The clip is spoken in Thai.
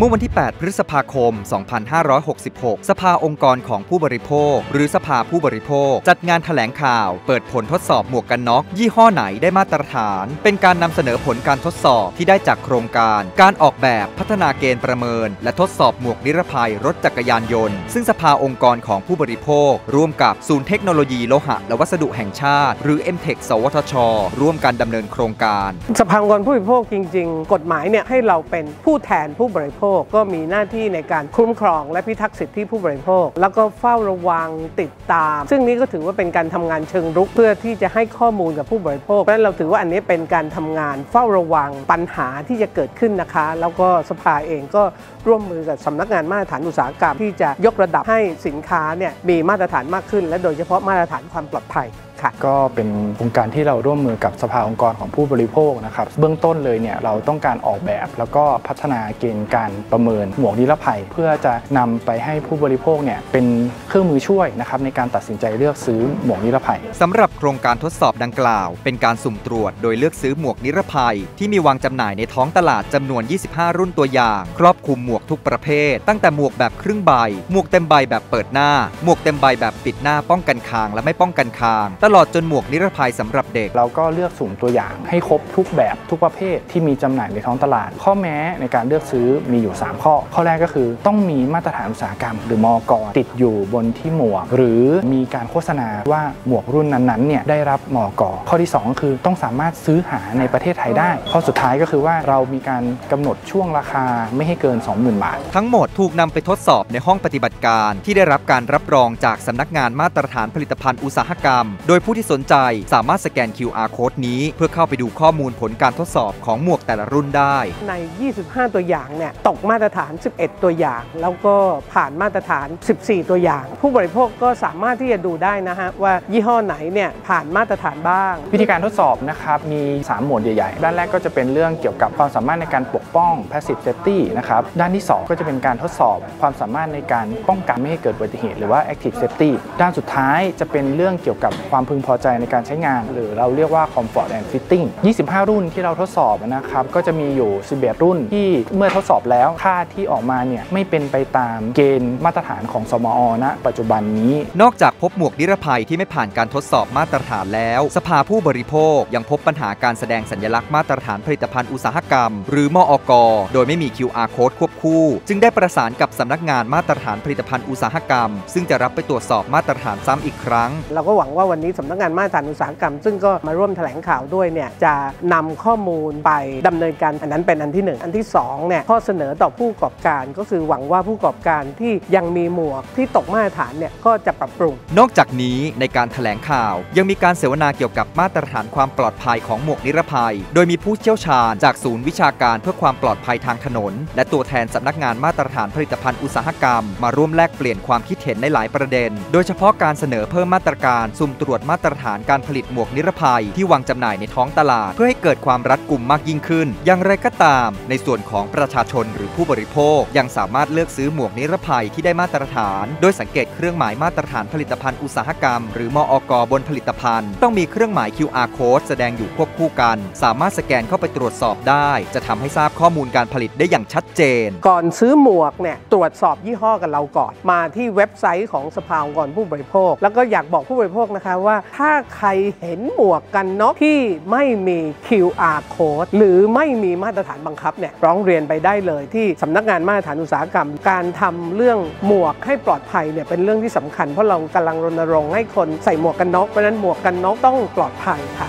เมื่อวันที่ 8 พฤษภาคม 2566 สภาองค์กรของผู้บริโภค หรือสภาผู้บริโภค จัดงานแถลงข่าว เปิดผลทดสอบหมวกกันน็อก ยี่ห้อไหนได้มาตรฐาน เป็นการนำเสนอผลการทดสอบที่ได้จากโครงการ การออกแบบพัฒนาเกณฑ์ประเมิน และทดสอบหมวกนิรภัยรถจักรยานยนต์ ซึ่งสภาองค์กรของผู้บริโภค ร่วมกับศูนย์เทคโนโลยีโลหะ และวัสดุแห่งชาติ หรือ m t e c สวทช ร่วมกันดำเนินโครงการ สภาองค์กรผู้บริโภคจริง ๆ กฎหมายเนี่ยให้เราเป็นผู้แทนผู้บริโภคก็มีหน้าที่ในการคุ้มครองและพิทักษ์สิทธิผู้บริโภค แล้วก็เฝ้าระวังติดตาม ซึ่งนี้ก็ถือว่าเป็นการทำงานเชิงรุกเพื่อที่จะให้ข้อมูลกับผู้บริโภคเพราะฉะนั้นเราถือว่าอันนี้เป็นการทำงานเฝ้าระวังปัญหาที่จะเกิดขึ้นนะคะ แล้วก็สภาเองก็ร่วมมือกับสำนักงานมาตรฐานอุตสาหกรรมที่จะยกระดับให้สินค้าเนี่ยมีมาตรฐานมากขึ้น และโดยเฉพาะมาตรฐานความปลอดภัย ค่ะ ก็เป็นโครงการที่เราร่วมมือกับสภาองค์กรของผู้บริโภคนะครับ เบื้องต้นเลยเนี่ยเราต้องการออกแบบแล้วก็พัฒนาเกณฑ์การประเมินหมวกนิรภัย เพื่อจะนำไปให้ผู้บริโภคเนี่ยเป็นเครื่องมือช่วยนะครับในการตัดสินใจเลือกซื้อหมวกนิรภัยสำหรับโครงการทดสอบดังกล่าว เป็นการสุ่มตรวจโดยเลือกซื้อหมวกนิรภัย ที่มีวางจำหน่ายในท้องตลาดจำนวน 25 รุ่นตัวอย่าง ครอบคลุมหมวกทุกประเภท ตั้งแต่หมวกแบบครึ่งใบ หมวกเต็มใบแบบเปิดหน้า หมวกเต็มใบแบบปิดหน้าป้องกันคางและไม่ป้องกันคางตลอดจนหมวกนิรภัยสำหรับเด็ก เราก็เลือกสุ่มตัวอย่างให้ครบทุกแบบทุกประเภทที่มีจำหน่ายในท้องตลาด ข้อแม้ในการเลือกซื้อมีอยู่ 3 ข้อ ข้อแรกก็คือต้องมีมาตรฐานอุตสาหกรรม หรือมอกติดอยู่บนที่หมวก หรือมีการโฆษณาว่าหมวกรุ่นนั้นๆเนี่ยได้รับมอกข้อที่ 2 คือต้องสามารถซื้อหาในประเทศไทยได้ ข้อสุดท้ายก็คือว่าเรามีการกำหนดช่วงราคาไม่ให้เกิน 20,000 บาท ทั้งหมดถูกนำไปทดสอบในห้องปฏิบัติการ ที่ได้รับการรับรองจากสำนักงานมาตรฐานผลิตภัณฑ์อุตสาหกรรม โดยผู้ที่สนใจสามารถสแกน QR code นี้เพื่อเข้าไปดูข้อมูลผลการทดสอบของหมวกแต่ละรุ่นได้ ใน 25 ตัวอย่างเนี่ยตกมาตรฐาน 11 ตัวอย่าง แล้วก็ผ่านมาตรฐาน 14 ตัวอย่าง ผู้บริโภคก็สามารถที่จะดูได้นะฮะว่ายี่ห้อไหนเนี่ยผ่านมาตรฐานบ้าง วิธีการทดสอบนะครับมี 3 หมวดใหญ่ๆ ด้านแรกก็จะเป็นเรื่องเกี่ยวกับความสามารถในการปกป้อง passive safety นะครับด้านที่ 2 ก็จะเป็นการทดสอบความสามารถในการป้องกันไม่ให้เกิดอุบัติเหตุหรือว่า active safety ด้านสุดท้ายจะเป็นเรื่องเกี่ยวกับความพึงพอใจในการใช้งาน หรือเราเรียกว่า comfort and fitting 25 รุ่นที่เราทดสอบนะครับก็จะมีอยู่ 11 รุ่นที่เมื่อทดสอบแล้วค่าที่ออกมาเนี่ยไม่เป็นไปตามเกณฑ์มาตรฐานของสมอณปัจจุบันนี้ นอกจากพบหมวกนิรภัยที่ไม่ผ่านการทดสอบมาตรฐานแล้ว สภาผู้บริโภคยังพบปัญหาการแสดงสัญลักษณ์มาตรฐานผลิตภัณฑ์อุตสาหกรรม หรือมอกโดยไม่มี QR code ควบคู่ จึงได้ประสานกับสำนักงานมาตรฐานผลิตภัณฑ์อุตสาหกรรม ซึ่งจะรับไปตรวจสอบมาตรฐานซ้ำอีกครั้ง เราก็หวังว่าวันนี้สำนักงานมาตรฐานอุตสาหกรรม ซึ่งก็มาร่วมแถลงข่าวด้วยเนี่ยจะนำข้อมูลไปดำเนินการอันนั้นเป็นอันที่ 1 อันที่2เนี่ยข้อเสนอต่อผู้ประกอบการ ก็คือหวังว่าผู้ประกอบการที่ยังมีหมวกที่ตกมาตรฐานเนี่ยก็จะปรับปรุง นอกจากนี้ในการถแถลงข่าว ยังมีการเสวนาเกี่ยวกับมาตรฐานความปลอดภัยของหมวกนิรภัย โดยมีผู้เชี่ยวชาญจากศูนย์วิชาการเพื่อความปลอดภัยทางถนน และตัวแทนสำนักงานมาตรฐานผลิตภัณฑ์อุตสาหกรรม มาร่วมแลกเปลี่ยนความคิดเห็นในหลายประเด็น โดยเฉพาะการเสนอเพิ่มมาตรการสุ่มตรวจมาตรฐานการผลิตหมวกนิรภัยที่วางจำหน่ายในท้องตลาด เพื่อให้เกิดความรัดกุมมากยิ่งขึ้น อย่างไรก็ตาม ในส่วนของประชาชนหรือผู้บริโภค ยังสามารถเลือกซื้อหมวกนิรภัยที่ได้มาตรฐาน โดยสังเกตเครื่องหมายมาตรฐานผลิตภัณฑ์อุตสาหกรรม หรือมอกบนผลิตภัณฑ์ ต้องมีเครื่องหมาย QR code แสดงอยู่ควบคู่กัน สามารถสแกนเข้าไปตรวจสอบได้ จะทำให้ทราบข้อมูลการผลิตได้อย่างชัดเจน ก่อนซื้อหมวกเนี่ยตรวจสอบยี่ห้อกับเราก่อน มาที่เว็บไซต์ของสภาองค์กรผู้บริโภค แล้วก็อยากบอกผู้บริโภคนะคะว่าถ้าใครเห็นหมวกกันน็อกที่ไม่มี QR code หรือไม่มีมาตรฐานบังคับเนี่ยร้องเรียนไปได้เลยที่สำนักงานมาตรฐานอุตสาหกรรม การทำเรื่องหมวกให้ปลอดภัยเนี่ยเป็นเรื่องที่สำคัญเพราะเรากำลังรณรงค์ให้คนใส่หมวกกันน็อกเพราะฉะนั้นหมวกกันน็อกต้องปลอดภัยค่ะ